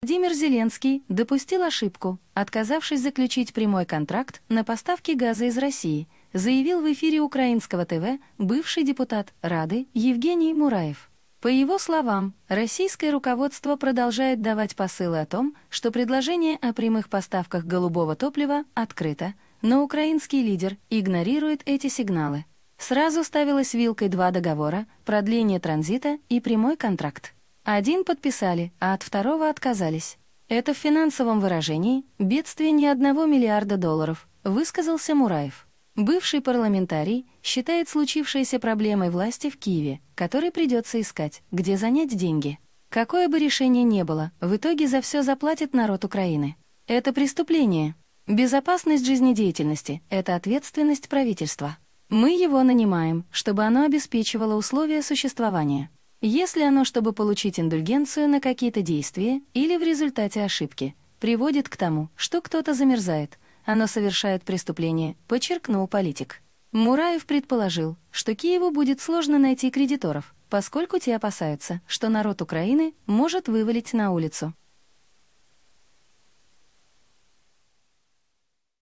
Владимир Зеленский допустил ошибку, отказавшись заключить прямой контракт на поставки газа из России, заявил в эфире украинского ТВ бывший депутат Рады Евгений Мураев. По его словам, российское руководство продолжает давать посылы о том, что предложение о прямых поставках голубого топлива открыто, но украинский лидер игнорирует эти сигналы. Сразу ставилась вилкой два договора, продление транзита и прямой контракт. Один подписали, а от второго отказались. Это в финансовом выражении бедствие не одного миллиарда долларов, высказался Мураев. Бывший парламентарий считает случившееся проблемой власти в Киеве, которой придется искать, где занять деньги. Какое бы решение ни было, в итоге за все заплатит народ Украины. Это преступление. Безопасность жизнедеятельности – это ответственность правительства. Мы его нанимаем, чтобы оно обеспечивало условия существования. Если оно, чтобы получить индульгенцию на какие-то действия или в результате ошибки, приводит к тому, что кто-то замерзает, оно совершает преступление, подчеркнул политик. Мураев предположил, что Киеву будет сложно найти кредиторов, поскольку те опасаются, что народ Украины может вывалить на улицу.